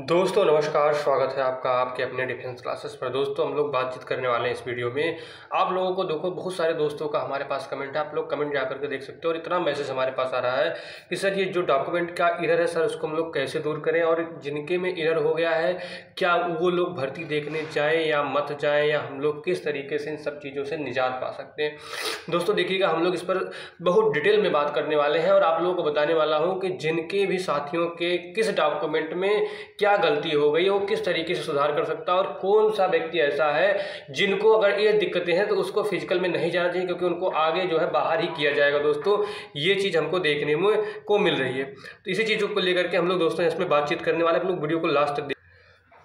दोस्तों, नमस्कार, स्वागत है आपका आपके अपने डिफेंस क्लासेस पर। दोस्तों, हम लोग बातचीत करने वाले हैं इस वीडियो में। आप लोगों को देखो, बहुत सारे दोस्तों का हमारे पास कमेंट है, आप लोग कमेंट जा करके देख सकते हो और इतना मैसेज हमारे पास आ रहा है कि सर, ये जो डॉक्यूमेंट का इरर है, सर, उसको हम लोग कैसे दूर करें और जिनके में इरर हो गया है, क्या वो लोग भर्ती देखने जाएँ या मत जाएँ या हम लोग किस तरीके से इन सब चीज़ों से निजात पा सकते हैं? दोस्तों, देखिएगा, हम लोग इस पर बहुत डिटेल में बात करने वाले हैं और आप लोगों को बताने वाला हूँ कि जिनके भी साथियों के किस डॉक्यूमेंट में क्या गलती हो गई, वो किस तरीके से सुधार कर सकता है और कौन सा व्यक्ति ऐसा है जिनको अगर ये दिक्कतें हैं तो उसको फ़िज़िकल में नहीं जाना चाहिए क्योंकि उनको आगे जो है बाहर ही किया जाएगा। दोस्तों, ये चीज़ हमको देखने में को मिल रही है। तो इसी चीज़ों को लेकर के हम लोग दोस्तों इसमें बातचीत करने वाले हम लोग वीडियो को लास्ट तक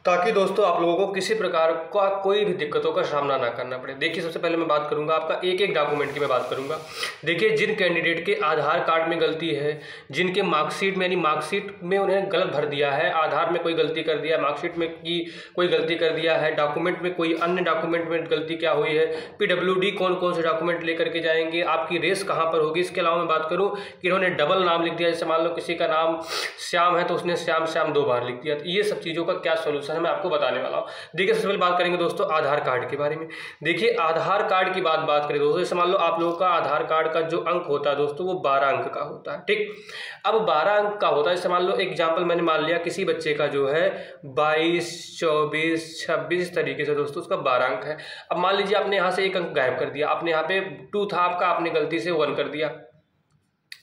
ताकि दोस्तों आप लोगों को किसी प्रकार का कोई भी दिक्कतों का सामना ना करना पड़े। देखिए, सबसे पहले मैं बात करूँगा आपका एक एक डॉक्यूमेंट की मैं बात करूँगा। देखिए, जिन कैंडिडेट के आधार कार्ड में गलती है, जिनके मार्कशीट में, यानी मार्कशीट में उन्हें गलत भर दिया है, आधार में कोई गलती कर दिया मार्कशीट में की कोई गलती कर दिया है डॉक्यूमेंट में कोई अन्य डॉक्यूमेंट में गलती क्या हुई है पी कौन कौन से डॉक्यूमेंट लेकर के जाएँगे, आपकी रेस कहाँ पर होगी, इसके अलावा मैं बात करूँ कि इन्होंने डबल नाम लिख दिया, जैसे मान लो किसी का नाम श्याम है तो उसने श्याम श्याम दो बार लिख दिया। तो ये सब चीज़ों का क्या सोल्यूशन है मैं आपको बताने वाला हूँ। देखिए, सबसे पहले बात करेंगे दोस्तों आधार कार्ड के बारे में। देखिए, आधार कार्ड की बात बात करें दोस्तों, जैसे मान लो आप लोगों का आधार कार्ड का जो अंक होता है दोस्तों, वो बारह अंक का होता है, ठीक? अब बारह अंक का होता है, जैसे मान लो एग्ज़ाम्पल मैंने मान लिया किसी बच्चे का जो है बाईस, चौबीस, छब्बीस तरीके से दोस्तों उसका बारह अंक है। अब मान लीजिए आपने यहाँ से एक अंक गायब कर दिया, आपने यहाँ पे टू था आपका, आपने गलती से वन कर दिया,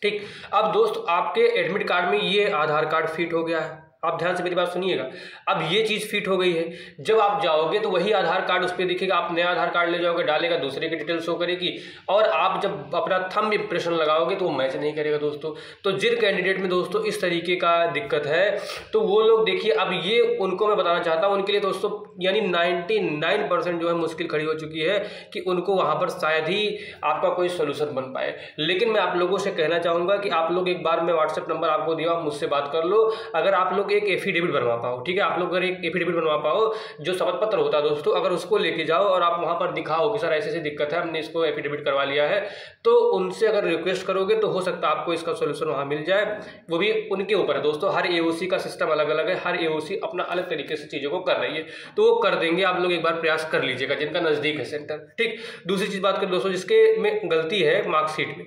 ठीक? अब दोस्त आपके एडमिट कार्ड में ये आधार कार्ड फिट हो गया है। आप ध्यान से मेरी बात सुनिएगा। अब ये चीज़ फिट हो गई है। जब आप जाओगे तो वही आधार कार्ड उस पर दिखेगा। आप नया आधार कार्ड ले जाओगे, डालेगा, दूसरे की डिटेल शो करेगी। और आप जब अपना थम इंप्रेशन लगाओगे तो वो मैच नहीं करेगा दोस्तों। तो जिन कैंडिडेट में दोस्तों इस तरीके का दिक्कत है तो वो लोग देखिए, अब ये उनको मैं बताना चाहता हूँ, उनके लिए दोस्तों यानी नाइन्टी नाइन परसेंट जो है मुश्किल खड़ी हो चुकी है कि उनको वहाँ पर शायद ही आपका कोई सोल्यूशन बन पाए। लेकिन मैं आप लोगों से कहना चाहूँगा कि आप लोग एक बार मैं व्हाट्सएप नंबर आपको दिया मुझसे बात कर लो। अगर आप लोग एक एफिडेविट बनवा पाओ, ठीक है? आप लोग अगर एक एफिडेविट बनवा पाओ, जो शपथ पत्र होता है दोस्तों, अगर उसको लेके जाओ और आप वहाँ पर दिखाओ कि सर ऐसी ऐसी दिक्कत है, हमने इसको एफिडेविट करवा लिया है तो उनसे अगर रिक्वेस्ट करोगे तो हो सकता है आपको इसका सोल्यूशन वहाँ मिल जाए। वो भी उनके ऊपर है दोस्तों, हर एओसी का सिस्टम अलग अलग है, हर ए अपना अलग तरीके से चीज़ों को कर रही है। तो वो कर देंगे, आप लोग एक बार प्रयास कर लीजिएगा, जिनका नज़दीक है सेंटर ठीक? दूसरी चीज़ बात करें दोस्तों, जिसके में गलती है मार्कशीट में।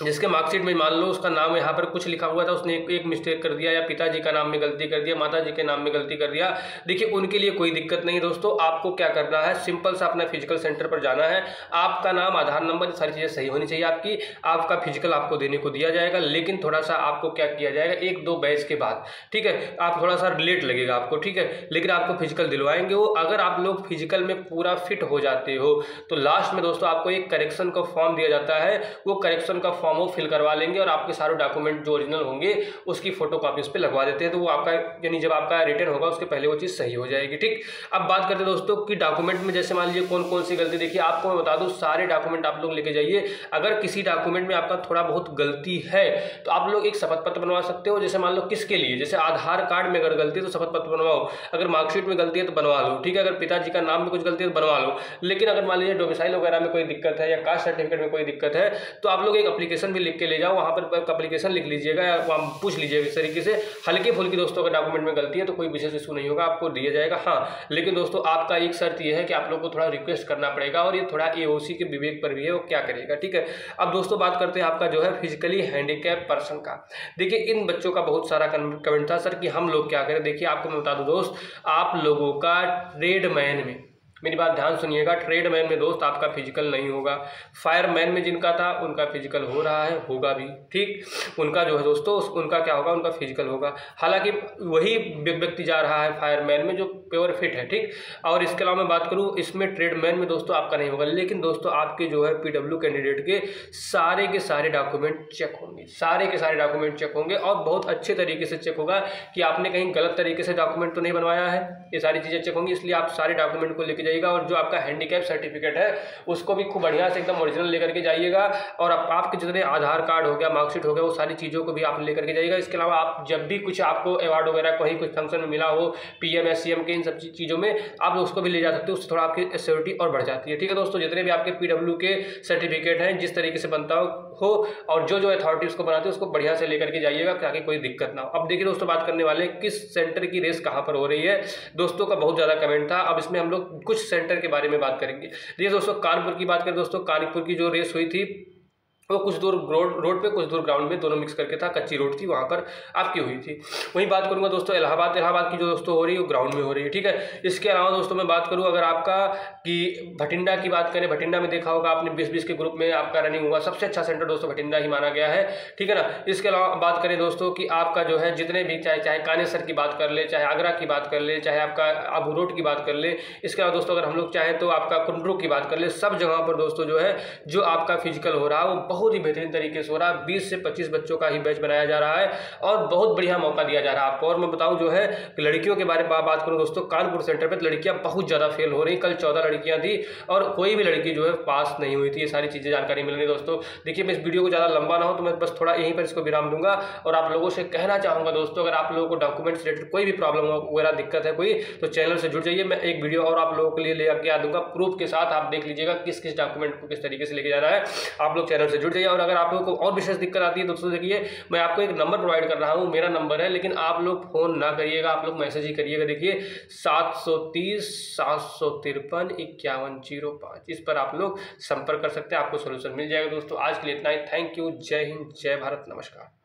जिसके मार्कशीट में मान लो उसका नाम यहाँ पर कुछ लिखा हुआ था उसने एक, मिस्टेक कर दिया या पिताजी का नाम में गलती कर दिया माता जी के नाम में गलती कर दिया। देखिए उनके लिए कोई दिक्कत नहीं दोस्तों आपको क्या करना है? सिंपल सा अपना फ़िज़िकल सेंटर पर जाना है। आपका नाम आधार नंबर सारी चीज़ें सही होनी चाहिए आपकी। आपका फ़िज़िकल आपको देने को दिया जाएगा लेकिन थोड़ा सा आपको क्या किया जाएगा? एक दो बैच के बाद ठीक है? आप थोड़ा सा लेट लगेगा आपको ठीक है? लेकिन आपको फ़िज़िकल दिलवाएँगे वो। अगर आप लोग फ़िज़िकल में पूरा फिट हो जाते हो तो लास्ट में दोस्तों आपको एक करेक्शन का फॉर्म दिया जाता है। वो करेक्शन का फॉर्म वो फिल करवा लेंगे और आपके सारे डॉक्यूमेंट जो ओरिजिनल होंगे, उसकी फ़ोटो कॉपी उस पर लगवा देते हैं। तो वो आपका, यानी जब आपका रिटर्न होगा, उसके पहले वो चीज़ सही हो जाएगी, ठीक? अब बात करते हैं दोस्तों कि डॉक्यूमेंट में जैसे मान लीजिए कौन कौन सी गलती, देखिए आपको मैं बता दूँ, सारे डॉक्यूमेंट आप लोग लेके जाइए। अगर किसी डॉक्यूमेंट में आपका थोड़ा बहुत गलती है तो आप लोग एक शपथ पत्र बनवा सकते हो, जैसे मान लो किसके लिए? जैसे आधार कार्ड में अगर गलती है तो शपथ पत्र बनवाओ। अगर मार्कशीट में गलती है तो बनवा लो, ठीक है? अगर पिताजी का नाम में कुछ गलती है तो बनवा लो। लेकिन अगर मान लीजिए डोमिसाइल वगैरह में कोई दिक्कत है या कास्ट सर्टिफिकेट में कोई दिक्कत है तो आप लोग एक अप्लीकेशन भी लिख के ले जाओ, वहाँ पर अप्लीकेशन लिख लीजिएगा या वहाँ पूछ लीजिएगा इस तरीके से। हल्की फुल्की दोस्तों अगर डॉक्यूमेंट में गलती है तो कोई विशेष इशू नहीं होगा, आपको दिया जाएगा हाँ। लेकिन दोस्तों, आपका एक शर्त यह है कि आप लोग को थोड़ा रिक्वेस्ट करना पड़ेगा और ये थोड़ा ए के विवेक पर भी है, वो क्या करेगा, ठीक है? अब दोस्तों, बात करते हैं आपका जो है फिजिकली हैंडीकैप पर्सन का। देखिए, इन बच्चों का बहुत सारा कमेंट था, सर, कि हम लोग क्या करें? देखिए, आपको मैं बता दूँ दोस्त, आप लोगों का ट्रेड मैन में मेरी बात ध्यान सुनिएगा ट्रेड मैन में दोस्त आपका फ़िज़िकल नहीं होगा। फायर मैन में जिनका था, उनका फ़िज़िकल हो रहा है, होगा भी, ठीक? उनका जो है दोस्तों उनका क्या होगा, उनका फ़िज़िकल होगा। हालाँकि वही व्यक्ति जा रहा है फायर मैन में, जो प्योर फिट है, ठीक? और इसके अलावा मैं बात करूँ, इसमें ट्रेड मैन में दोस्तों आपका नहीं होगा, लेकिन दोस्तों आपके जो है पीडब्ल्यू कैंडिडेट के सारे के सारे डॉक्यूमेंट चेक होंगे, सारे के सारे डॉक्यूमेंट चेक होंगे और बहुत अच्छे तरीके से चेक होगा कि आपने कहीं गलत तरीके से डॉक्यूमेंट तो नहीं बनवाया है? ये सारी चीज़ें चेक होंगी, इसलिए आप सारे डॉक्यूमेंट को लेकर जाइएगा और जो आपका हैंडीकैप सर्टिफिकेट है उसको भी खूब बढ़िया से एकदम ओरिजिनल लेकर के जाइएगा और आप, आपके जितने आधार कार्ड हो गया मार्कशीट हो गया वो सारी चीज़ों को भी आप लेकर के जाइएगा। इसके अलावा आप जब भी कुछ आपको अवार्ड वगैरह कहीं कुछ फ़ंक्शन में मिला हो P M S C M के इन सब चीज़ों में आप उसको भी ले जा सकते हो उससे थोड़ा आपकी सिक्योरिटी और बढ़ जाती है। ठीक है दोस्तों जितने भी आपके पीडब्ल्यू के सर्टिफिकेट हैं जिस तरीके से बनता हो हो और जो जो अथॉरिटी उसको बनाती है उसको बढ़िया से लेकर के जाइएगा ताकि कोई दिक्कत ना हो। अब देखिए दोस्तों बात करने वाले किस सेंटर की रेस कहाँ पर हो रही है। दोस्तों का बहुत ज़्यादा कमेंट था अब इसमें हम लोग कुछ सेंटर के बारे में बात करेंगे। देखिए दोस्तों, कानपुर की बात करें, दोस्तों, कानपुर की जो रेस हुई थी वो कुछ दूर रोड रोड पे, कुछ दूर ग्राउंड में दोनों मिक्स करके था, कच्ची रोड थी, वहाँ पर आपकी हुई थी। वहीं बात करूँगा दोस्तों, इलाहाबाद इलाहाबाद की जो दोस्तों हो रही है, वो ग्राउंड में हो रही है, ठीक है? इसके अलावा दोस्तों मैं बात करूँ, अगर आपका कि भटिंडा की बात करें, भटिंडा में देखा होगा आपने, बीस बीस के ग्रुप में आपका रनिंग हुआ, सबसे अच्छा सेंटर दोस्तों भटिंडा ही माना गया है, ठीक है ना? इसके अलावा बात करें दोस्तों कि आपका जो है, जितने भी चाहे चाहे कानेसर की बात कर ले, चाहे आगरा की बात कर ले, चाहे आपका आबू रोड की बात कर ले, इसके अलावा दोस्तों अगर हम लोग चाहें तो आपका कुंडरू की बात कर ले, सब जगह पर दोस्तों जो है, जो आपका फ़िज़िकल हो रहा है, वो बहुत ही बेहतरीन तरीके से हो रहा है। बीस से पच्चीस बच्चों का ही बैच बनाया जा रहा है और बहुत बढ़िया मौका दिया जा रहा है आपको। और मैं बताऊँ जो है लड़कियों के बारे में बात करूँ दोस्तों, कानपुर सेंटर पर लड़कियाँ बहुत ज़्यादा फेल हो रही कल चौदह लड़कियाँ थी और कोई भी लड़की जो है पास नहीं हुई थी। ये सारी चीज़ें जानकारी मिल रही दोस्तों। देखिए, मैं इस वीडियो को ज़्यादा लंबा ना हो तो मैं बस थोड़ा यहीं पर इसको विराम दूँगा और आप लोगों से कहना चाहूँगा दोस्तों, अगर आप लोगों को डॉक्यूमेंट्स रिलेटेड कोई भी प्रॉब्लम वगैरह दिक्कत है कोई तो चैनल से जुड़ जाइए। मैं एक वीडियो और आप लोगों के लिए ले आके आ दूँगा। प्रूफ के साथ आप देख लीजिएगा किस किस डॉक्यूमेंट को किस तरीके से लेके जाना है। आप लोग चैनल से जुड़ जाइए और अगर आप लोगों को और विशेष दिक्कत आती है तो दोस्तों देखिए, मैं आपको एक नंबर प्रोवाइड कर रहा हूँ, मेरा नंबर है, लेकिन आप लोग फ़ोन ना करिएगा, आप लोग मैसेज ही करिएगा। देखिए, सात सौ तीस, सात सौ तिरपन, इक्यावन, ज़ीरो इस पर आप लोग संपर्क कर सकते हैं, आपको सोल्यूशन मिल जाएगा दोस्तों। आज के लिए इतना ही। थैंक यू जय हिंद, जय भारत, नमस्कार।